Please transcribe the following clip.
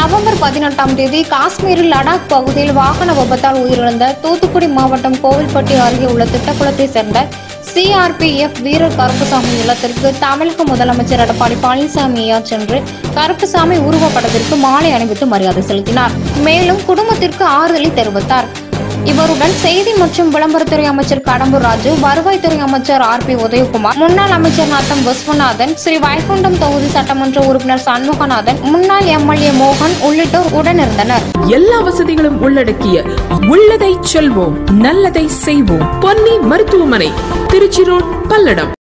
November பதினெட்டாம் தேதி காஷ்மீரில் லடாக் பகுதியில் வாகன விபத்தால் உயிரிழந்த தூத்துக்குடி மாவட்டம் கோவில்பட்டி அருகே உள்ள திட்டக்குளத்தை சேர்ந்த சிஆர்பிஎஃப் வீரர் கருப்புசாமி இல்லத்திற்கு தமிழக முதலமைச்சர் எடப்பாடி பழனிசாமி ஐயா சென்று கருப்புசாமி உருவப்படத்திற்கு மாலை அணிவித்து மரியாதை செலுத்தினார். மேலும் குடும்பத்திற்கு ஆறுதலை தெரிவித்தார். இவருடன் செய்தி மற்றும் விளம்பரத்துறை அமைச்சர் கடம்பூர் ராஜு வருவாய்த்துறை அமைச்சர் ஆர் பி உதயகுமார் முன்னாள் அமைச்சர் நாத்தம் விஸ்வநாதன் ஸ்ரீ வைகுண்டம் தொகுதி சட்டமன்ற உறுப்பினர் சண்முகநாதன் முன்னாள் எம்எல்ஏ மோகன் உள்ளிட்டோர் உடனிருந்தனர். எல்லா வசதிகளும் உள்ளடக்கிய உள்ளதை செல்வோம் நல்லதை செய்வோம். பொன்னி மருத்துவமனை திருச்சி ரோட் பல்லடம்.